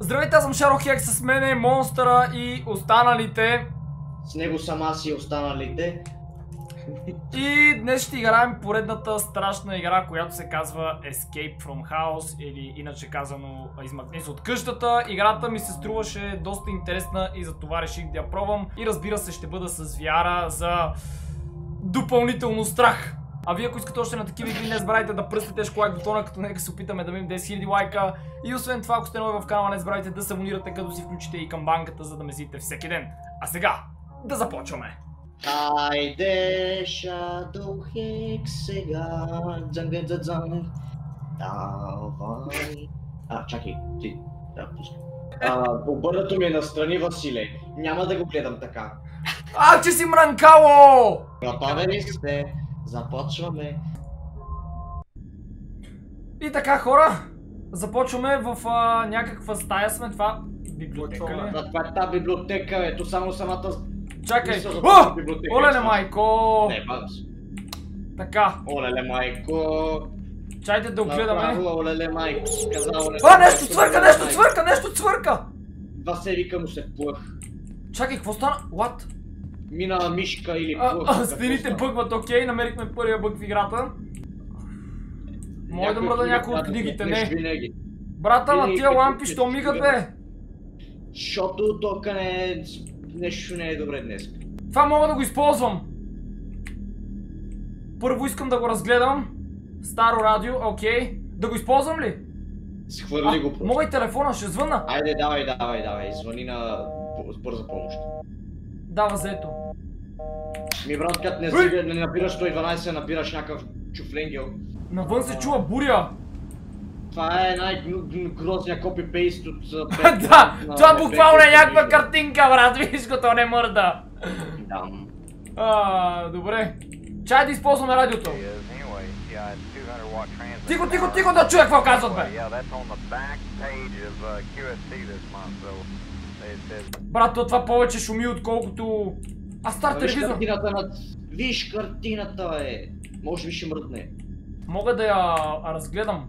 Здравейте, аз съм Шаро Хек, с мен е Монстъра и останалите. с него съм аз и останалите. И днес ще играем поредната страшна игра, която се казва Escape from House или иначе казано Измъкни се от къщата. Играта ми се струваше доста интересна и за това реших да я пробвам. И разбира се ще бъда с вяра за допълнително страх. А вие ако искате още на такива игри, не забравяйте да пръснете тежко лайк бутона, като нека се опитаме да минем 10 000 лайка. И освен това, ако сте нови в канала, не забравяйте да се абонирате, като си включите и камбанката, за да ме видите всеки ден. А сега, да започваме! Хайде, Shadow Hex сега. Дзънг, дзънг. Давай. А, чакай, ти. Да, пускай. Обърнато ми е настрани, Василе. Няма да го гледам така. А, че си мранкало! Ли сте? Започваме. И така хора, започваме в а, някаква стая сме това. Библиотека ли? Да, това е тази библиотека, ето само самата... Чакай! О! Олеле майко! Не, се. Така, Олеле, майко. чайте да огледаме. Олеле, майко. си казал, олеле, А, нещо цвърка, нещо цвърка, нещо цвърка! Това се вика му се плъх. Чакай, какво стана? What? Мина мишка или какво стените бъгват, окей, намерихме първия бъг в играта. Може да мръда от някой от книгите не. Брата, на тия лампи, що мигат, бе? Защото тока не е... Нещо не е добре днес. Това мога да го използвам. Първо искам да го разгледам. Старо радио, окей. Да го използвам ли? Схвърли го просто. мога и телефона, ще звънна. Айде, давай, давай, давай. Звъни на бърза помощ. Дава заето. Ми брат, като не, Ей! стига- не набираш 112, набираш някакъв чуфленгел. Навън се чува буря. Това е най-грозния копипейст от... да, това буквално е някаква картинка, брат. Виж го, то не мърда. Да. А, добре. Чай да използваме радиото. Anyway, yeah, it's 200 watt transmitter. Тихо, тихо, тихо да чуя какво казват, бе. Брат, то това повече шуми, отколкото... А стар Виж телевизор. картината на... Виж картината, е. Може би ще мръдне. Мога да я разгледам.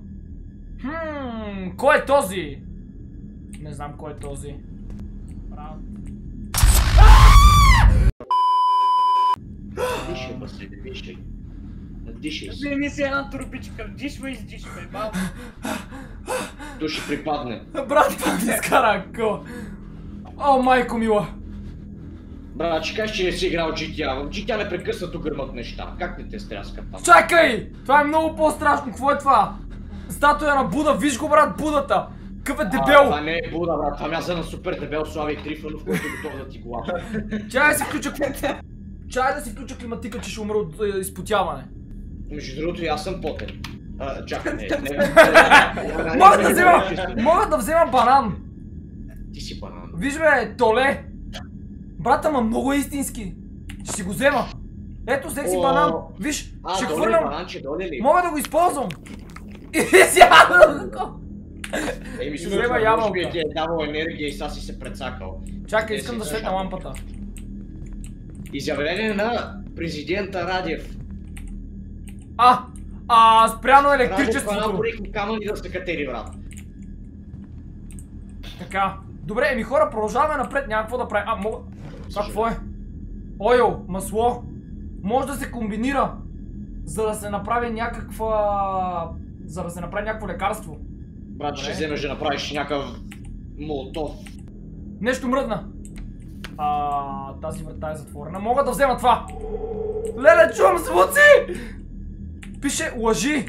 Хм, кой е този? Не знам кой е този. Брат. Дишай, Василе, дишай. Дишай се. Вземи си една турбичка, дишва и издишвай, малко. То ще припадне. Брат, пак ми скара ако. О, майко мила. Брат, ще кажеш, че не си играл GTA. В GTA непрекъснато гърмат неща. Как не те стряскат там? Чакай! Това е много по-страшно. Какво е това? Статуя на Буда. Виж го, брат, Будата. Какъв е А, дебел. това не е Буда, брат. Това мяза на супер дебел Слави Трифонов, който е готов да ти го лапа. Чай да си включа климатика. Чай да си включа климатика, че ще умра от е, изпотяване. Между другото, и аз съм потен. А, чакай, не, не, не, не, не, Мога да не, взема, не, не, мога да взема банан. Ти си банан. Виж бе, толе. Брата, ма много е истински. Ще си го взема. Ето, взех си О. банан. Виж, А, ще хвърлям. ли? Мога да го използвам. И сядам. Еми, Взема сигурно, може ябълка. би ти е давал енергия и сега си се прецакал. Чакай, искам си да светна лампата. Изявление на президента Радев. А, а, спряно Радев, електричеството. наборих камъни да се катери, брат. Така. Добре, еми хора, продължаваме напред, няма какво да правим. А, мога... Това какво е? Ойл, масло. Може да се комбинира, за да се направи някаква... За да се направи някакво лекарство. Брат, ще вземеш да направиш някакъв молотов. Нещо мръдна. А, тази врата е затворена. Мога да взема това. Леле, чувам звуци! Пише лъжи.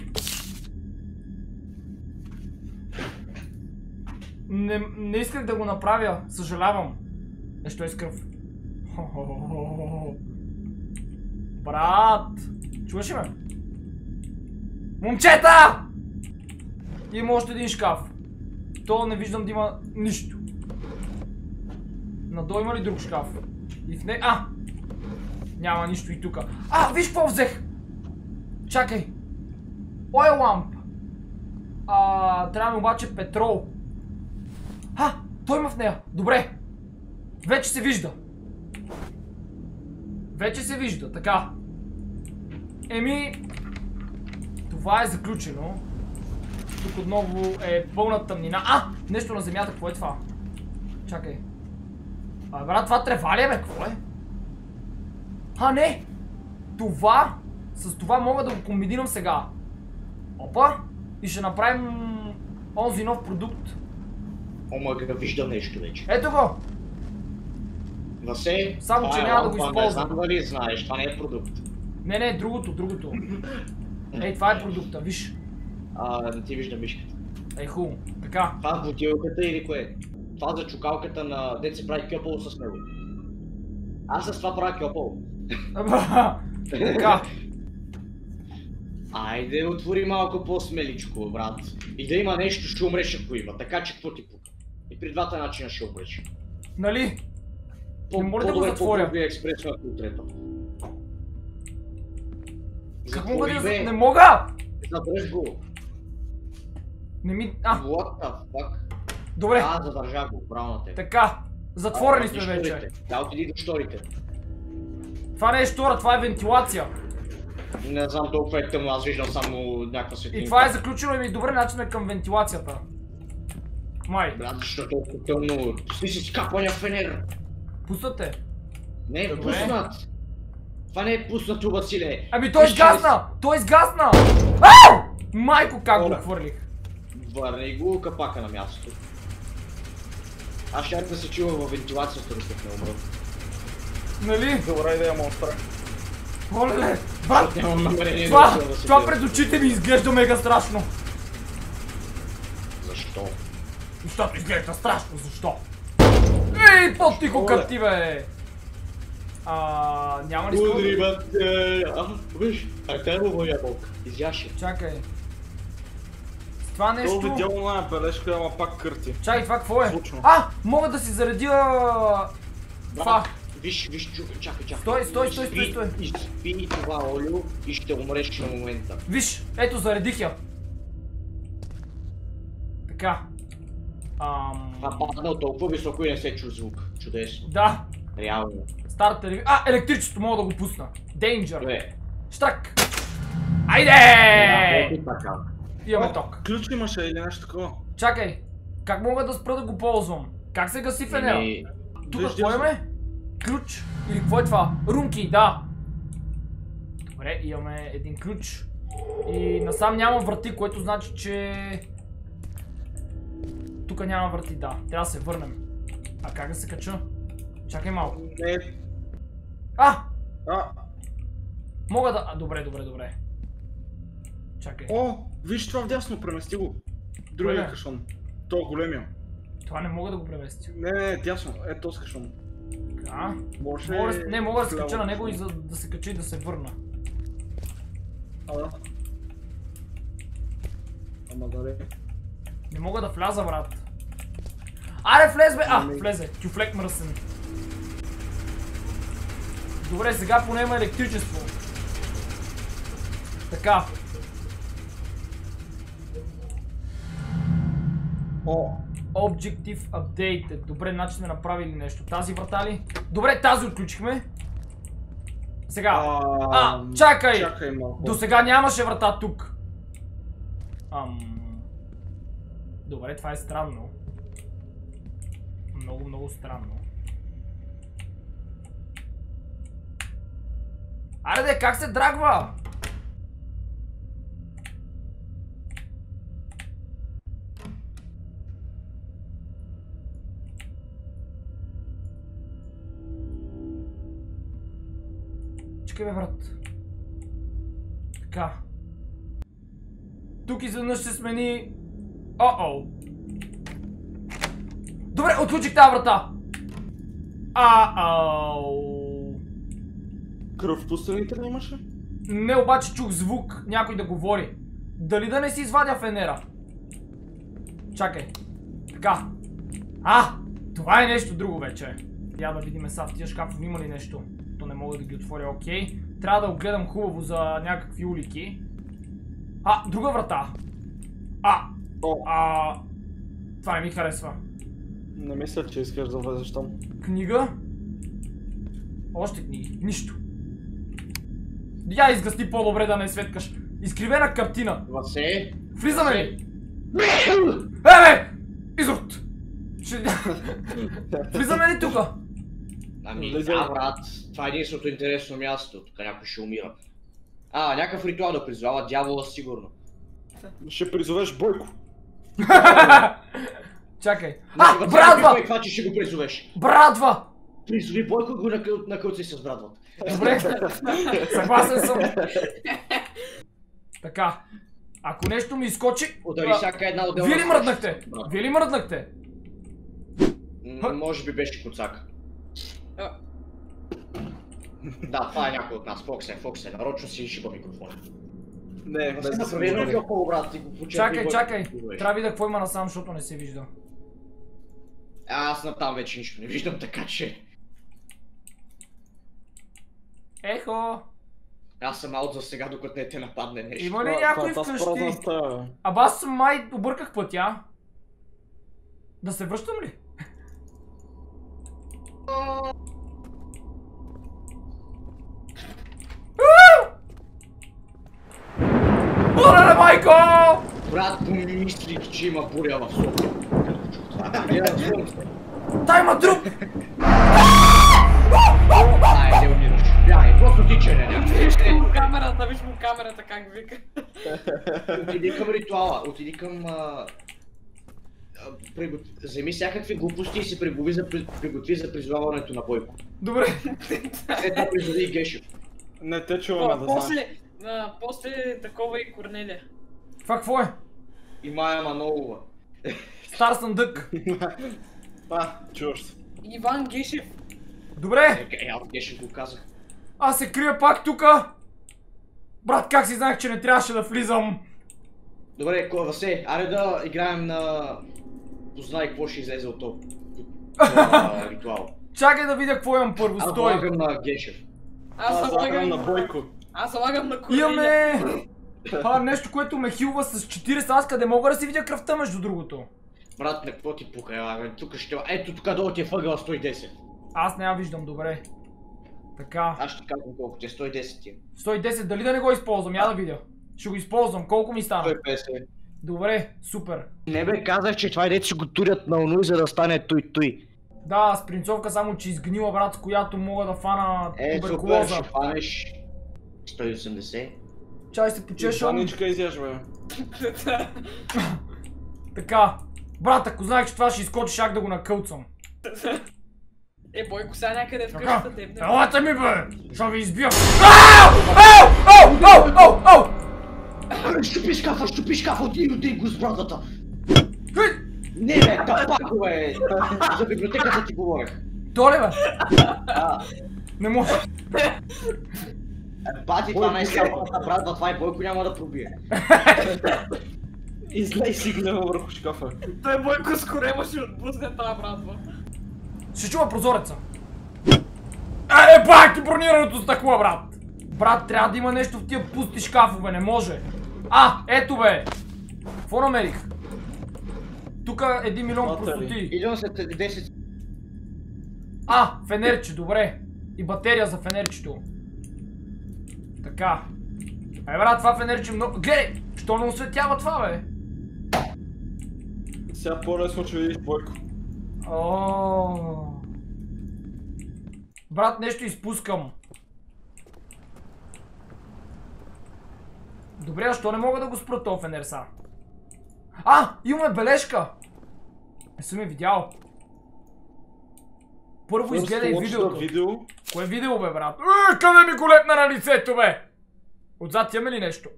Не, не исках да го направя. Съжалявам. Нещо е с. Брат! Чуваш ме? Момчета! Има още един шкаф. То не виждам да има нищо. Надолу има ли друг шкаф? И в не... А! Няма нищо и тука. А, виж какво взех! Чакай. Oil lamp. А, трябва ми обаче петрол. Той има в нея. Добре. Вече се вижда. Вече се вижда, така. Еми, това е заключено. Тук отново е пълна тъмнина. А! Нещо на земята, какво е това? Чакай. А, брат, това трева ли е, бе? Какво е? А, не! Това! С това мога да го комбинирам сега. Опа! И ще направим онзи нов продукт. Омага, вижда нещо вече. Ето го! Васе, Само, че е няма да го лампа, Не използвам. знам дали знаеш, това не е продукт. Не, не, другото, другото. Ей, това е продукта, виж. А, не ти вижда мишката. Ей, хубаво. Така. Това е бутилката или кое? Това за чукалката на дет се прави кьопало с него. Аз с това правя кьопало. така. Айде, отвори малко по-смеличко, брат. И да има нещо, ще умреш ако има. Така че какво ти пука? И при двата начина ще умреш. Нали? По, Не мога да го затворя. по-добре експресно ако трета. Как мога да... Не мога! Задръж го. Не ми... А, What the fuck? добре. А, задържа го, браво на те. Така. Затворени сме вече. Да, отиди до шторите. Това не е штора, това е вентилация. Не знам толкова е тъмно, аз виждам само някаква светлинка. И това е заключено и ми добре начин е към вентилацията. Май. Брат, защо е толкова тъмно? Пусни си капания фенер. Пуснате. Не е Добре. пуснат. Това не е пуснато, Василе. Ами той изгасна! Той изгасна! Ау! Майко как го Оля. хвърлих. Върни го капака на мястото. Аз ще да се чува във вентилацията, докато не умра. Нали? Добра идея, монстра. Оле! Брат! Това, да, да това пред очите ми изглежда мега страшно. Защо? Защото изглежда страшно, защо? Ей, по-тихо как ти бе! А, няма ли с какво да- Удри, бате! А, виж, а те го моя бог. Изяше. Чакай. С това То нещо... видяло на бележка, ама пак кърти. Чакай, това какво е? А, мога да си заредя... Това. Виж, виж, чу, чакай, чакай. Стой, стой, стой, стой, стой. Изпи това олио и ще умреш на момента. Виж, ето заредих я. Така. Ам... Това падна от толкова високо и не се чу звук. Чудесно. Да, Реално. старт телевизор. А, електричество мога да го пусна. Danger. Бе. Штрак. Айде! Имаме ток. Ключ имаше или нещо такова. Чакай. Как мога да спра да го ползвам? Как се гаси фенера? Еми, Тук какво имаме? Ключ? Или какво е това? Рунки, да. Добре, имаме един ключ. И насам няма врати, което значи, че... Тук няма врати, да. Трябва да се върнем. А как да се кача? Чакай малко. Не, А! а, Мога да... А, добре, добре, добре. Чакай. о, виж това вдясно, премести го. Другия Кое? кашон. То е големия. Това не мога да го преместя. Не, не, дясно, е този кашон. Така. Може... Не, мога да се кача на него и за да се кача и да се върна. А, да. Ама дали. Не мога да вляза, брат. Аре, влез бе! А, Ами. влезе. Тюфлек мръсен. Добре, сега поне има електричество. Така. О, Objective updated. Добре, значи сме направили нещо. Тази врата ли? Добре, тази отключихме. Сега. А, чакай! Чакай малко. До сега нямаше врата тук. Ам... Добре, това е странно. Много, много странно. Аре де, как се драгва? Чакай бе, брат. Така. Тук изведнъж се смени... О-о! Добре, отключих тази врата! А-ау! Кръв по страните ли имаше? Не, обаче чух звук, някой да говори. Дали да не си извадя фенера? Чакай. Така. А! Това е нещо друго вече. Я да видим сега в тия шкафове има ли нещо. То не мога да ги отворя, окей. Трябва да огледам хубаво за някакви улики. А, друга врата. А, а... Това не ми харесва. Не мисля, че искаш да влезеш там. Книга? Още книги. Нищо. Я изгасни по-добре да не светкаш. Изкривена картина. Васе, Влизаме ли? Е, бе! Изрод! Влизаме ли тука? Ами, да, брат. Това е единственото интересно място. Тук някой ще умира. А, някакъв ритуал да призвава дявола сигурно. Ще призовеш Бойко. Чакай. А, брадва! Кой това, че ще го призовеш? Брадва! Призови Бойко го накъл, накълцай с брадвата. Добре, съгласен съм. Така. Ако нещо ми изкочи... Удари всяка една отделна... Вие ли мръднахте? Брат. Вие ли мръднахте? Може би беше коцак. Да, това е някой от нас. Фокс е, Фокс е. Нарочно си шиба микрофона. Не, Не без да се почерпи Чакай, чакай. Трябва да какво има насам, защото не се вижда. Аз натам вече нищо не виждам, така че... Ехо! Аз съм аут за сега, докато не те нападне нещо. Има ли някой вкъщи? Аба аз май обърках пътя. Да се връщам ли? Оле, майко! Брат, помислих, че има буря в София. Та има труп! Айде, умираш. Бягай, просто тичане. Виж му камерата, виж му камерата как вика. Отиди към ритуала, отиди към... Вземи всякакви глупости и се приготви за, при- приготви за призваването на Бойко. Добре. Това призови Гешев. Не те чуваме да знаеш. После такова и Корнелия. Това какво е? И Майя Манолова. Стар съндък. А, чуваш се. Иван Гешев. Добре, Е, аз Гешев го казах. аз се крия пак тука. Брат, как си знаех, че не трябваше да влизам? Добре, Васе, аре да играем на... Познай какво ще излезе от то. ритуал. Чакай да видя какво имам първо, Аз стой. влагам на Гешев. Аз Аз залагам залагам на Бойко. Аз залагам на Корнелия. Имаме... Това е нещо, което ме хилва с 40, аз къде мога да си видя кръвта между другото. Брат, на какво ти пука? А, Тук ще... Ето тук долу ти е въгъла 110. Аз не я виждам добре. Така. Аз ще казвам колко ти е 110 ти. е. 110, дали да не го използвам? Я да видя. Ще го използвам. Колко ми стана? 150. Добре, супер. Не бе, казах, че това е дете ще го турят на оно, за да стане той той. Да, спринцовка само, че изгнила брат, с която мога да фана Е, супер, туберкулоза. ще фанеш 180. Чай се почешам. Баничка изяж, бе. Така. Брат, ако знаех, че това ще изкочи, шак да го накълцам. Е, Бойко сега някъде в къщата теб. Елате ми бе! Ще ви избия. Ау! Ау! Ау! Ау! Ау! Ау! Абе, щупи шкафа, щупи шкафа, отиди, отиди го с братата. Не бе, капако бе. За библиотеката ти говорех. То ли бе? Не може. бати, това не е скапата братва, това и Бойко няма да пробие. Излей си гнева върху шкафа. Той Бойко с корема ще отпусне тази братва. Ще чува прозореца. Е, пак и бронираното стъкло, брат. Брат, трябва да има нещо в тия пусти шкафове, не може. А, ето бе. Какво намерих? Тука един милион простоти. Идем след 10 А, фенерче, добре. И батерия за фенерчето. Така. Е, брат, това фенерче много... Гледай! Що не осветява това, бе? Сега по-лесно ще видиш Бойко. О. Брат, нещо изпускам. Добре, а що не мога да го спра този фенер са? А, имаме бележка! Не съм я видял. Първо изгледай видеото. видео. Кое видео бе, брат? Е, къде ми го лепна на лицето, бе? Отзад имаме ли нещо?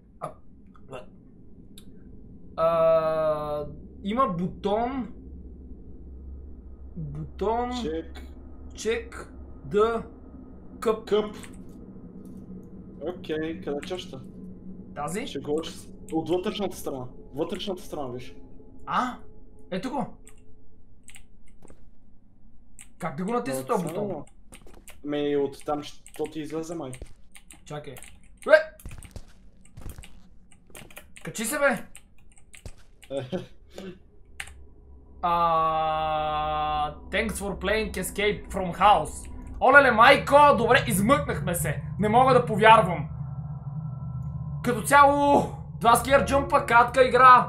А, има бутон. Бутон. Чек. Чек. Да. Къп. Къп. Окей, къде е чашата? Тази? Ще го. От вътрешната страна. Вътрешната страна, виж. А, ето го. Как да го натисна този бутон? Ме от там, що ти излезе май. Чакай. Е! Качи се, бе! А, thanks for playing Escape from House. Олеле, майко, добре, измъкнахме се. Не мога да повярвам. Като цяло, два скиер джумпа, кратка игра.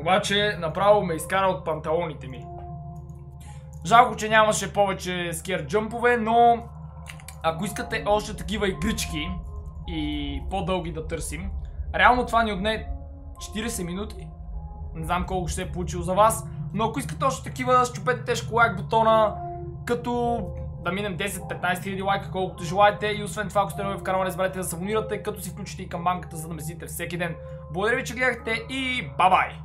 Обаче направо ме изкара от панталоните ми. Жалко, че нямаше повече скер джъмпове, но ако искате още такива игрички и по-дълги да търсим, реално това ни отне 40 минути. Не знам колко ще е получило за вас, но ако искате още такива, щупете тежко лайк бутона, като да минем 10-15 хиляди лайка, колкото желаете. И освен това, ако сте нови в канала, не забравяйте да се абонирате, като си включите и камбанката, за да ме следите всеки ден. Благодаря ви, че гледахте и бай-бай!